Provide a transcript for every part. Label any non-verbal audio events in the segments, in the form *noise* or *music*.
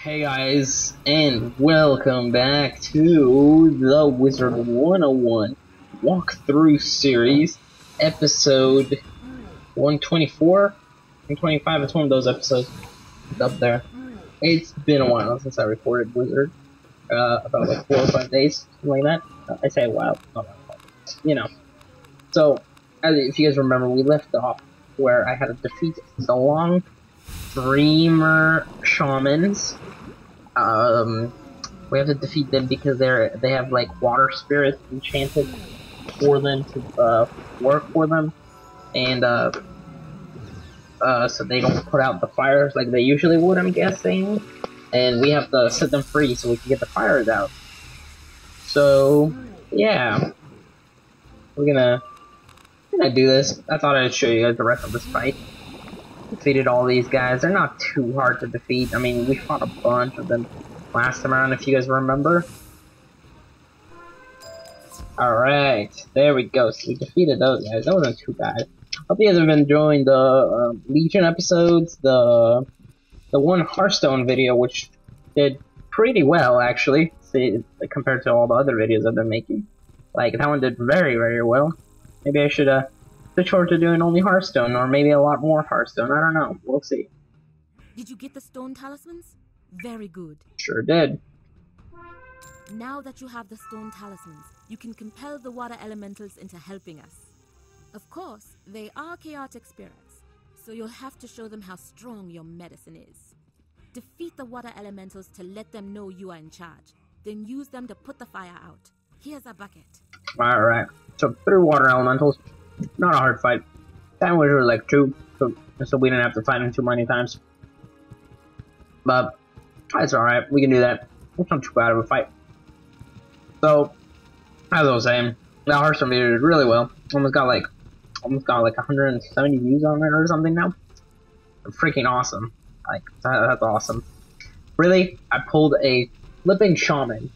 Hey guys, and welcome back to the Wizard 101 walkthrough series, episode 124, 125. It's one of those episodes up there. It's been a while since I recorded Wizard, uh, about like four or five days, something like that. Uh, I say a while, you know. So, if you guys remember, we left off where I had to defeat the long Dreamer Shamans um, we have to defeat them because they're they have like water spirits enchanted for them to uh, work for them, and uh, uh, so they don't put out the fires like they usually would. I'm guessing, and we have to set them free so we can get the fires out. So yeah, we're gonna we're gonna do this. I thought I'd show you guys the rest of this fight defeated all these guys. They're not too hard to defeat. I mean, we fought a bunch of them last time around, if you guys remember. Alright, there we go. So we defeated those guys. That wasn't too bad. Hope you guys have been enjoying the uh, Legion episodes, the the one Hearthstone video, which did pretty well, actually, see, compared to all the other videos I've been making. Like, that one did very, very well. Maybe I should, uh, switch over to doing only Hearthstone, or maybe a lot more Hearthstone. I don't know. We'll see. Did you get the stone talismans? Very good. Sure did. Now that you have the stone talismans, you can compel the water elementals into helping us. Of course, they are chaotic spirits, so you'll have to show them how strong your medicine is. Defeat the water elementals to let them know you are in charge, then use them to put the fire out. Here's a bucket. Alright, so three water elementals. Not a hard fight. That was like two, so, so we didn't have to fight him too many times. But that's alright, we can do that. It's not too bad of a fight. So, as I was saying, the Hearthstone video did really well. Almost got like, almost got like 170 views on it or something now. Freaking awesome. Like, that, that's awesome. Really, I pulled a flipping shaman.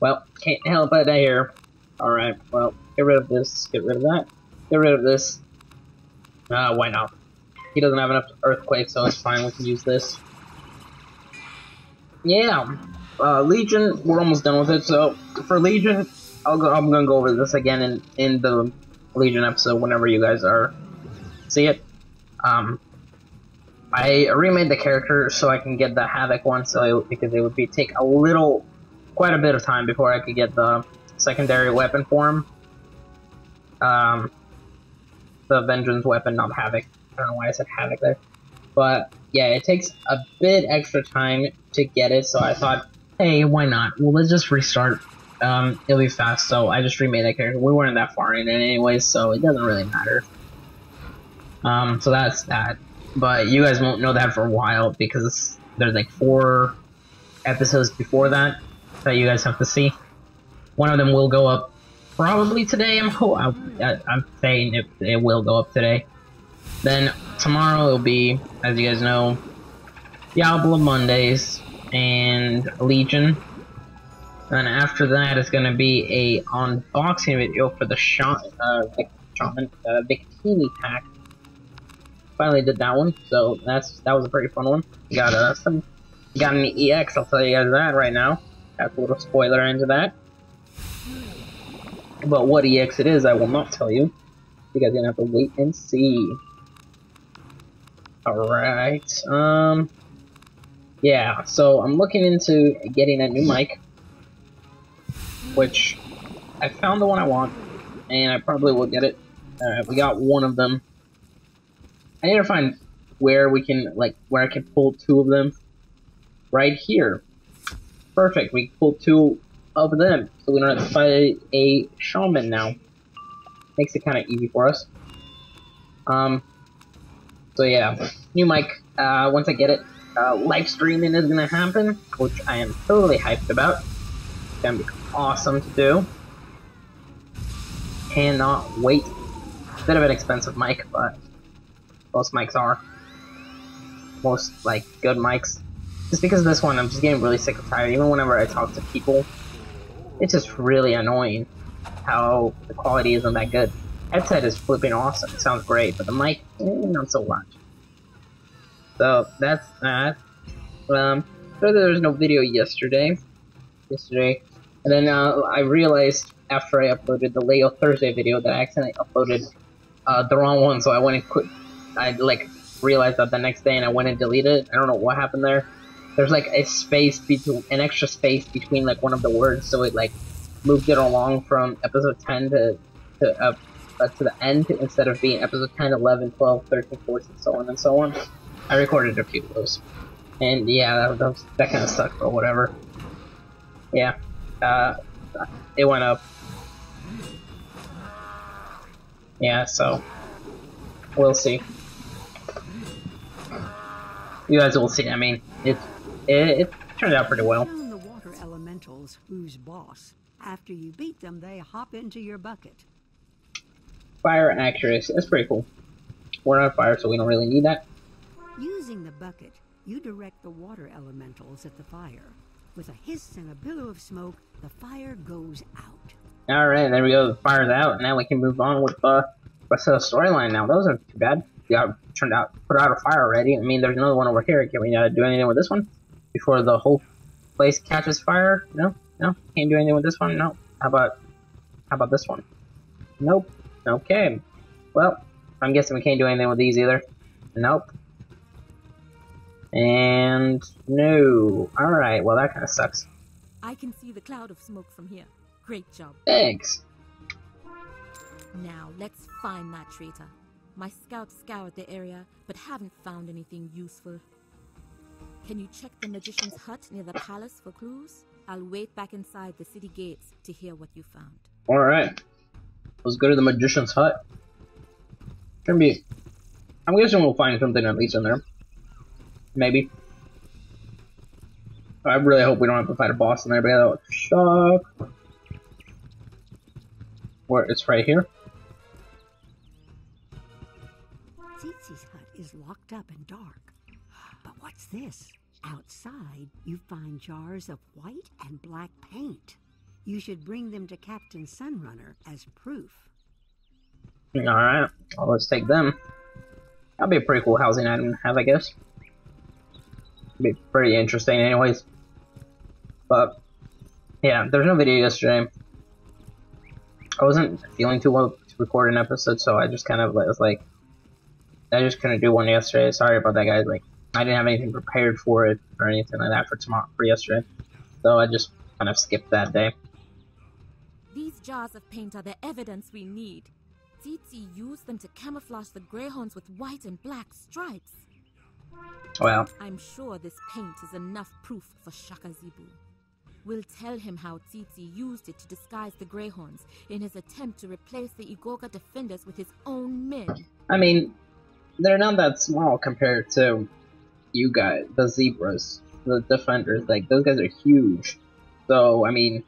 Well, can't help it here. Alright, well, get rid of this, get rid of that, get rid of this. Uh, why not? He doesn't have enough earthquake, so it's fine, we can use this. Yeah, uh, Legion, we're almost done with it, so for Legion, I'll go, I'm gonna go over this again in, in the Legion episode whenever you guys are, see it. Um, I remade the character so I can get the Havoc one, so it, because it would be take a little, quite a bit of time before I could get the secondary weapon form. Um, the Vengeance weapon, not Havoc. I don't know why I said Havoc there. But, yeah, it takes a bit extra time to get it, so I thought, hey, why not? Well, let's just restart. Um, it'll be fast, so I just remade that character. We weren't that far in it anyways, so it doesn't really matter. Um, so that's that. But you guys won't know that for a while, because there's like four episodes before that that you guys have to see. One of them will go up probably today. I'm I, I'm saying it, it will go up today. Then tomorrow it'll be, as you guys know, Diablo Mondays and Legion. And after that going to be a unboxing video for the shot, uh, Shaman, uh, Bikini pack. Finally did that one, so that's that was a pretty fun one. Got uh, some, got an EX. I'll tell you guys that right now. That's a little spoiler into that. But what EX it is, I will not tell you. You guys are gonna have to wait and see. Alright, um... Yeah, so I'm looking into getting a new mic. Which, I found the one I want, and I probably will get it. Alright, we got one of them. I need to find where we can, like, where I can pull two of them. Right here. Perfect, we pull two of them. So we don't have to fight a shaman now. Makes it kind of easy for us. Um, so yeah, new mic. Uh, once I get it, uh, live streaming is gonna happen, which I am totally hyped about. It's gonna be awesome to do. Cannot wait. Bit of an expensive mic, but most mics are. Most, like, good mics. Just because of this one, I'm just getting really sick and tired. Even whenever I talk to people, it's just really annoying how the quality isn't that good. Headset is flipping awesome. It sounds great, but the mic, eh, not so much. So that's that. Um, so there was no video yesterday. Yesterday. And then uh, I realized after I uploaded the Leo Thursday video that I accidentally uploaded uh, the wrong one, so I went and quit. I like realized that the next day and I went and deleted it. I don't know what happened there. There's like a space between an extra space between like one of the words, so it like moved it along from episode 10 to to uh, uh, to the end instead of being episode 10, 11, 12, 13, 14, so on and so on. I recorded a few of those, and yeah, that, that, that kind of sucked, or whatever. Yeah, uh, it went up. Yeah, so we'll see. You guys will see. I mean, it it, it turned out pretty well. Down the water elementals who's boss. After you beat them, they hop into your bucket. Fire actress. That's pretty cool. We're not fire, so we don't really need that. Using the bucket, you direct the water elementals at the fire. With a hiss and a billow of smoke, the fire goes out. Alright, there we go. The fire's out. And now we can move on with uh, rest of the storyline now. That wasn't too bad. We got turned out, put out a fire already. I mean, there's another one over here. Can we uh, do anything with this one? Before the whole place catches fire? No? No? Can't do anything with this one? No. How about, how about this one? Nope. Okay. Well, I'm guessing we can't do anything with these either. Nope. And no. Alright, well that kind of sucks. I can see the cloud of smoke from here. Great job. Thanks. Now, let's find that traitor. My scouts scoured the area, but haven't found anything useful. Can you check the magician's hut near the palace for clues? I'll wait back inside the city gates to hear what you found. Alright. Let's go to the magician's hut. Gonna be. I'm guessing we'll find something at least in there. Maybe. I really hope we don't have to fight a boss in there, but that would suck. Where it's right here. Tsitsi's hut is locked up and dark. What's this? Outside, you find jars of white and black paint. You should bring them to Captain Sunrunner as proof. Alright, well, let's take them. That'll be a pretty cool housing item to have, I guess. Be pretty interesting, anyways. But, yeah, there's no video yesterday. I wasn't feeling too well to record an episode, so I just kind of was like, I just couldn't do one yesterday. Sorry about that, guys. Like, I didn't have anything prepared for it or anything like that for tomorrow, for yesterday. So I just kind of skipped that day. These jars of paint are the evidence we need. Tsitsi used them to camouflage the greyhounds with white and black stripes. Well, I'm sure this paint is enough proof for Shaka Zebu. We'll tell him how Tsitsi used it to disguise the Greyhorns in his attempt to replace the Igoga defenders with his own men. I mean, they're not that small compared to you guys, the zebras, the defenders. Like, those guys are huge. So, I mean,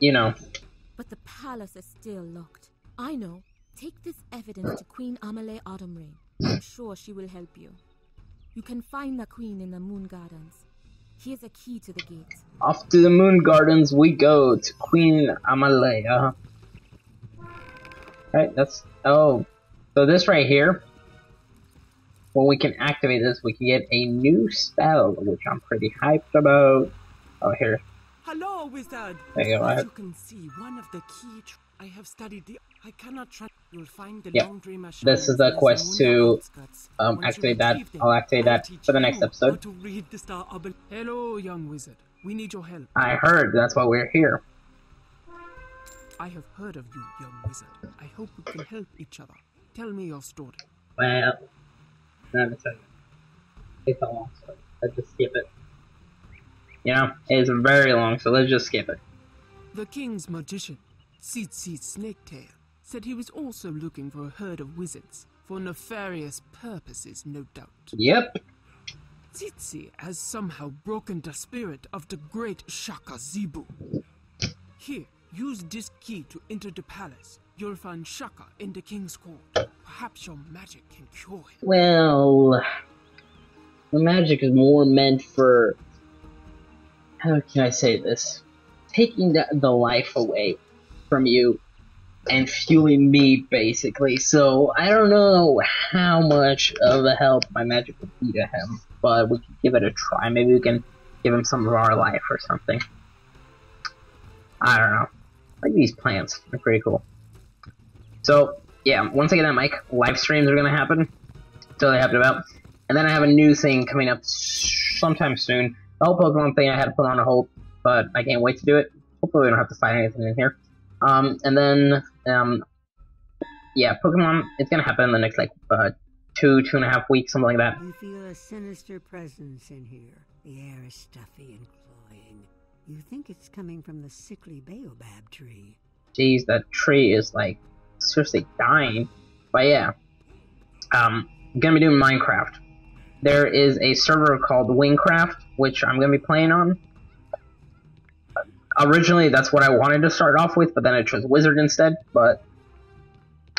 you know, But the palace is still locked. I know. Take this evidence to Queen Amelie Autumnrain. I'm sure she will help you. You can find the queen in the Moon Gardens. Here's a key to the gate. off to the moon gardens we go to Queen Amalea. Uh-huh. Right, that's oh, so this right here. When we can activate this, we can get a new spell, which I'm pretty hyped about. Oh, here, Hello, wizard. there you go. As you can see, one of the key. I have studied the. I cannot trust. You'll find the Yep. laundry machine. This is the in quest to, um, activate that. them, I'll activate that for the next episode. the Hello, young wizard. We need your help. I heard that's why we're here. I have heard of you, young wizard. I hope we can help each other. Tell me your story. Well, let me tell. It's a long story. Let's just skip it. You know, it's very long, so let's just skip it. The king's magician, Tsitsi Snaketail, said he was also looking for a herd of wizards for nefarious purposes, no doubt. Yep. Tsitsi has somehow broken the spirit of the great Shaka Zebu. Here, use this key to enter the palace. You'll find Shaka in the king's court. Perhaps your magic can cure him. Well, the magic is more meant for. How can I say this? Taking the, the life away from you and fueling me basically. So I don't know how much of a help my magic would be to him, but we can give it a try. Maybe we can give him some of our life or something. I don't know. I like these plants. They're pretty cool. So yeah, once I get that mic, live streams are gonna happen. Totally happy about. And then I have a new thing coming up sometime soon. The whole Pokemon thing I had to put on a hold, but I can't wait to do it. Hopefully we don't have to fight anything in here. Um, and then, um, yeah, Pokemon, it's gonna happen in the next, like, uh, two, two and a half weeks, something like that. You feel a sinister presence in here. The air is stuffy and cloying. You think it's coming from the sickly baobab tree. Jeez, that tree is, like, seriously dying. But yeah, um, gonna be doing Minecraft. There is a server called Wynncraft, which I'm gonna be playing on originally that's what I wanted to start off with, but then I chose Wizard instead. But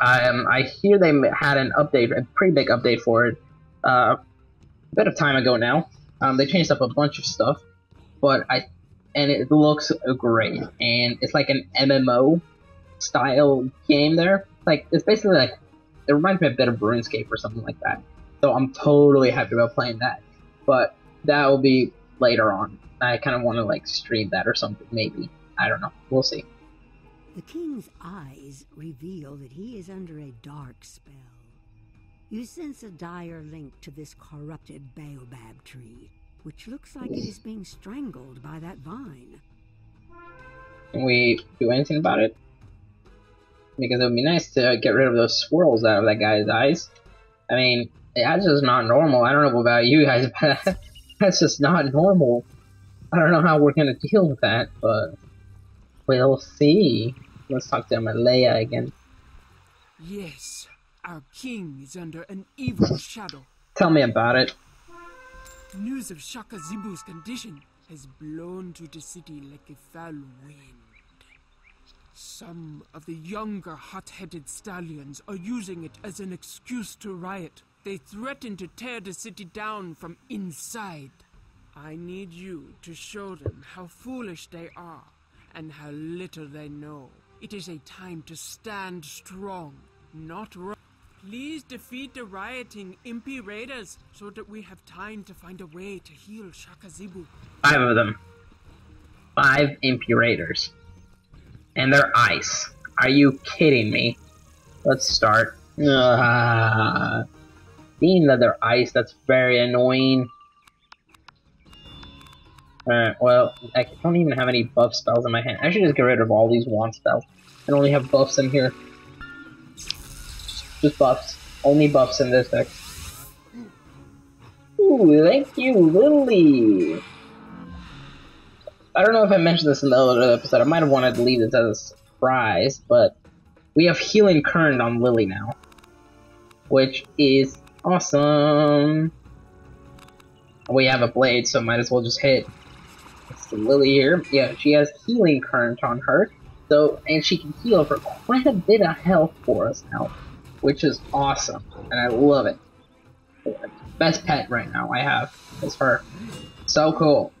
um, I hear they had an update, a pretty big update for it, uh, a bit of time ago now. Um, they changed up a bunch of stuff, but I and it looks great, and it's like an MMO style game. There, like it's basically like it reminds me a bit of RuneScape or something like that. So I'm totally happy about playing that, but that will be later on. I kind of want to like stream that or something. Maybe I don't know. We'll see. The king's eyes reveal that he is under a dark spell. You sense a dire link to this corrupted baobab tree, which looks like it is being strangled by that vine. Can we do anything about it? Because it would be nice to get rid of those swirls out of that guy's eyes. I mean, that's just not normal. I don't know about you guys, *laughs* but that's just not normal. I don't know how we're gonna deal with that, but we'll see. Let's talk to Malaya again. Yes, our king is under an evil shadow. Tell me about it. News of Shaka Zebu's condition has blown to the city like a foul wind. Some of the younger hot-headed stallions are using it as an excuse to riot. They threaten to tear the city down from inside. I need you to show them how foolish they are and how little they know. It is a time to stand strong, not run. Please defeat the rioting Impi Raiders so that we have time to find a way to heal Shaka Zebu. Five of them. Five Impi Raiders. And they're ice. Are you kidding me? Let's start. Uh, being that they're ice, that's very annoying. Alright, well, I don't even have any buff spells in my hand. I should just get rid of all these wand spells I only have buffs in here. Just buffs. Only buffs in this deck. Ooh, thank you, Lily! I don't know if I mentioned this in the other episode. I might have wanted to leave this as a surprise, but we have Healing Current on Lily now. Which is awesome! We have a blade, so might as well just hit Lily here. Yeah, she has healing current on her. So, and she can heal for quite a bit of health for us now, which is awesome, and I love it. Best pet right now I have is her. So cool.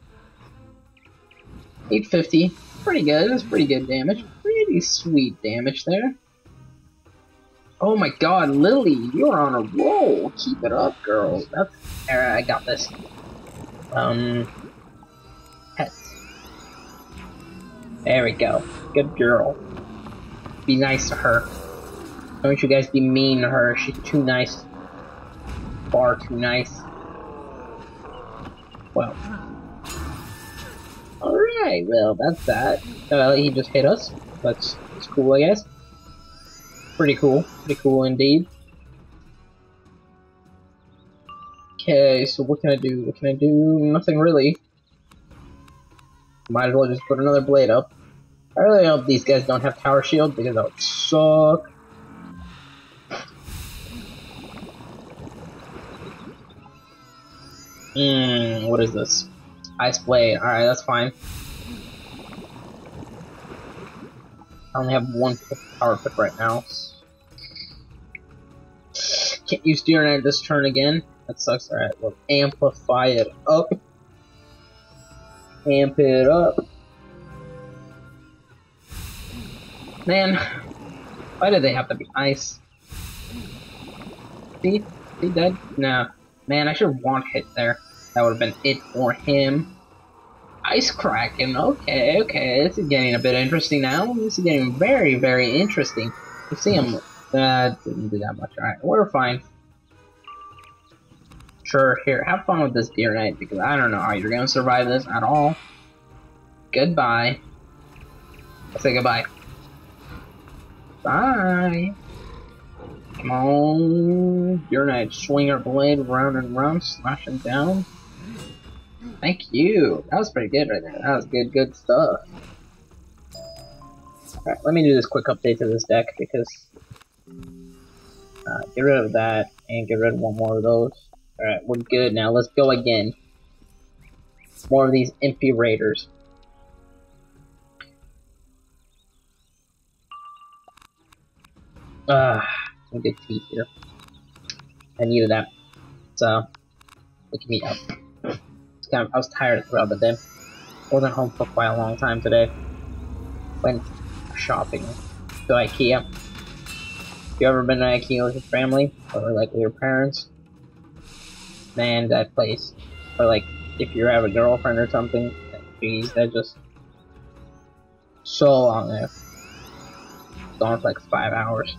850, pretty good. That's pretty good damage. Pretty sweet damage there. Oh my god, Lily, you're on a roll. Keep it up, girl. That's alright. I got this. Um, Pets. There we go. Good girl. Be nice to her. Don't you guys be mean to her. She's too nice. Far too nice. Well. Alright, well, that's that. Uh, he just hit us. That's, that's cool, I guess. Pretty cool. Pretty cool indeed. Okay, so what can I do? What can I do? Nothing really. Might as well just put another blade up. I really hope these guys don't have tower shield because that would suck. Hmm, what is this? Ice blade. Alright, that's fine. I only have one power pip right now. Can't use Deer this turn again. That sucks. Alright, we'll amplify it up. Amp it up. Man, Why did they have to be ice? See? He dead? No. Man, I should one hit there. That would have been it for him. Ice Kraken. Okay, okay. This is getting a bit interesting now. This is getting very, very interesting. You see him. That didn't do that much. Alright, we're fine. Sure, here, have fun with this deer knight because I don't know how you're gonna survive this at all. Goodbye. I'll say goodbye. Bye. Come on. Deer knight, swing her blade round and round, slash slashing down. Thank you. That was pretty good right there. That was good, good stuff. Alright, let me do this quick update to this deck because uh, get rid of that and get rid of one more of those. Alright, we're good now. Let's go again. More of these impy raiders. Ah, some good tea here. I needed that. So, look me up. Kind of, I was tired throughout the day. Wasn't home for quite a long time today. Went shopping to IKEA. If You ever been to IKEA with your family or like with your parents? Man, that place. Or like if you have a girlfriend or something, jeez, that just so long there. Gone for like five hours.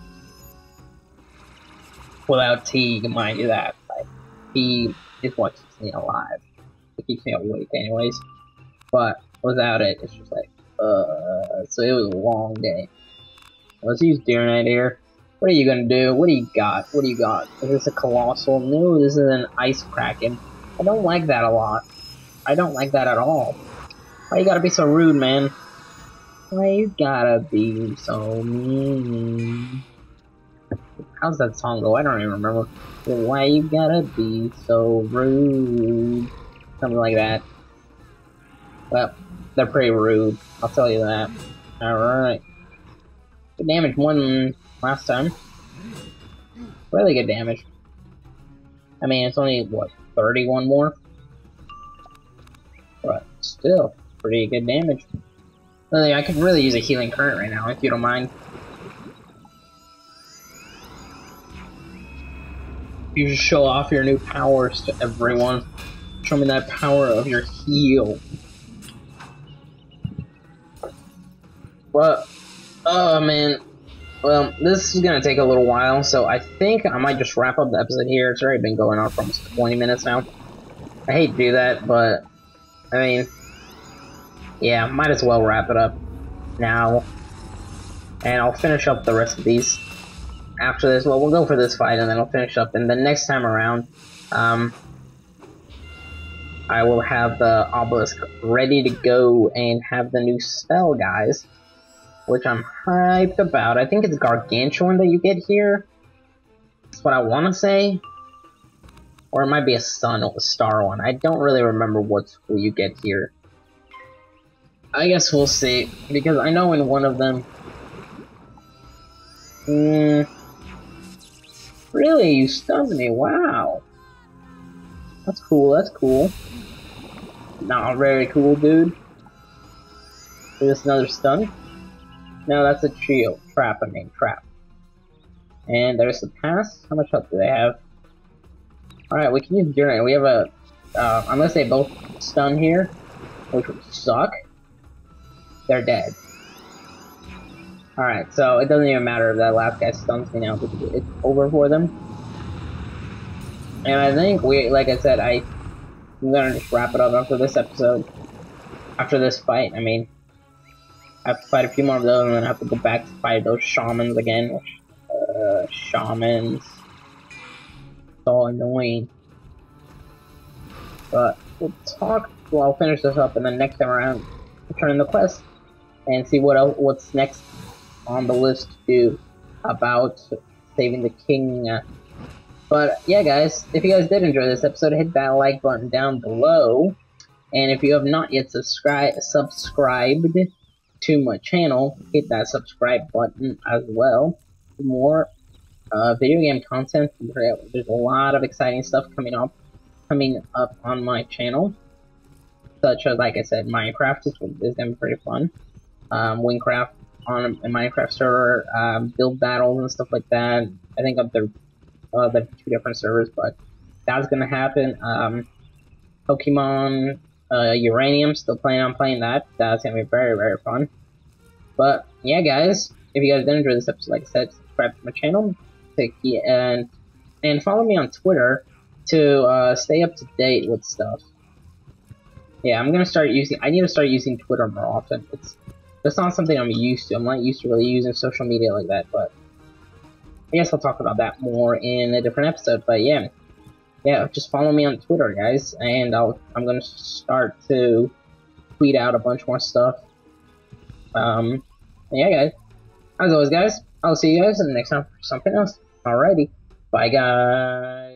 Without tea, mind you that. Like, tea is what keeps me alive. Keeps me awake anyways. But without it, it's just like, uh, so it was a long day. Let's use Deer here. What are you gonna do? What do you got? What do you got? Is this a Colossal? No, this is an Ice Kraken. I don't like that a lot. I don't like that at all. Why you gotta be so rude, man? Why you gotta be so mean? How's that song go? I don't even remember. Why you gotta be so rude? Something like that. Well, they're pretty rude. I'll tell you that. Alright. Good damage one last time. Really good damage. I mean, it's only, what, 31 more? But still, pretty good damage. Really, I could really use a healing current right now, if you don't mind. You should show off your new powers to everyone. Show me that power of your heel. But, oh man. Well, this is gonna take a little while, so I think I might just wrap up the episode here. It's already been going on for almost 20 minutes now. I hate to do that, but, I mean, yeah, might as well wrap it up now. And I'll finish up the rest of these after this. Well, we'll go for this fight, and then I'll finish up. And the next time around, um, I will have the obelisk ready to go and have the new spell, guys. Which I'm hyped about. I think it's Gargantuan that you get here. That's what I want to say. Or it might be a sun or a star one. I don't really remember what you get here. I guess we'll see. Because I know in one of them... Hmm... Really? You stunned me? Wow. That's cool, that's cool. Not very cool, dude. Is this another stun? No, that's a shield. Trap, I mean, trap. And there's the pass. How much health do they have? Alright, we can use Durant. We have a... Uh, unless they both stun here, which would suck, they're dead. Alright, so it doesn't even matter if that last guy stuns me now because it's over for them. And I think we, like I said, I, I'm gonna just wrap it up after this episode. After this fight, I mean, I have to fight a few more of those and then I have to go back to fight those shamans again. Which, uh, shamans. So annoying. But we'll talk, well, I'll finish this up and then next time around, return in the quest and see what else, what's next on the list to do about saving the king. But yeah, guys, if you guys did enjoy this episode, hit that like button down below. And if you have not yet subscribed subscribed to my channel, hit that subscribe button as well. For more uh, video game content, there's a lot of exciting stuff coming up, coming up on my channel. Such as, like I said, Minecraft is, is gonna be pretty fun. Um, Wynncraft on a, Minecraft server, um, build battles and stuff like that. I think of the uh, the two different servers, but that's gonna happen. Um, Pokemon uh, Uranium, still planning on playing that. That's gonna be very very fun. But yeah, guys, if you guys did enjoy this episode, like I said, subscribe to my channel, and and follow me on Twitter to uh, stay up to date with stuff. Yeah, I'm gonna start using. I need to start using Twitter more often. It's that's not something I'm used to. I'm not used to really using social media like that. But I guess I'll talk about that more in a different episode. But yeah, yeah, just follow me on Twitter, guys, and I'll I'm gonna start to tweet out a bunch more stuff. Um, yeah, guys. As always, guys, I'll see you guys in the next time for something else. Alrighty, bye, guys.